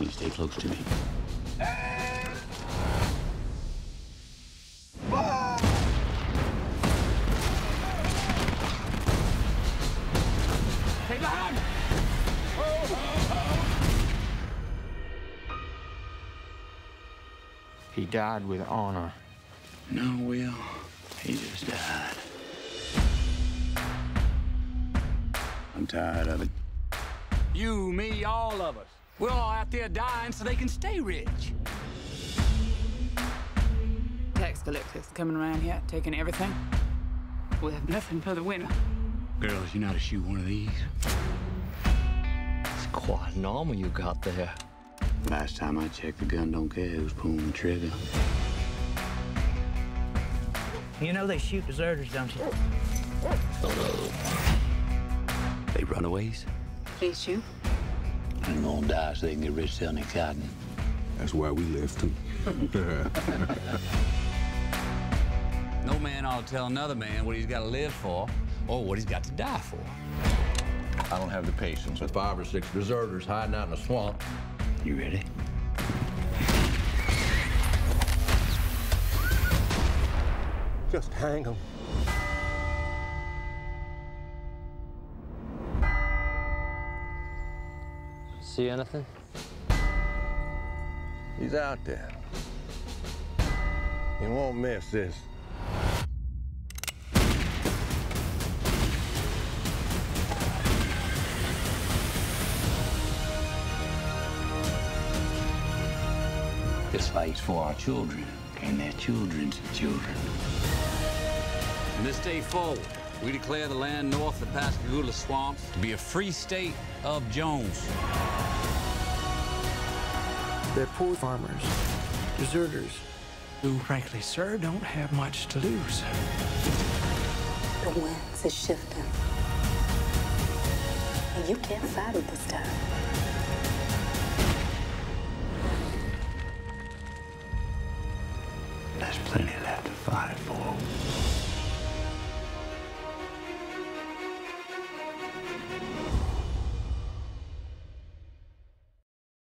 You stay close to me. Stay behind! He died with honor. No, Will. He just died. I'm tired of it. You, me, all of us. We're all out there dying so they can stay rich. Tax collectors coming around here, taking everything. We have nothing for the winter. Girls, you know how to shoot one of these? It's quite normal you got there. Last time I checked, the gun don't care who's pulling the trigger. You know they shoot deserters, don't you? They runaways. Please shoot. I'm gonna die so they can get rich selling their cotton. That's why we left too. No man ought to tell another man what he's got to live for or what he's got to die for. I don't have the patience with five or six deserters hiding out in the swamp. You ready? Just hang him. See anything? He's out there. He won't miss this. This fight's for our children and their children's children. From this day forward, we declare the land north of the Pascagoula swamps to be a free state of Jones. They're poor farmers, deserters, who, frankly, sir, don't have much to lose. The winds is shifting. And you can't fight it this time. There's plenty left to fight for.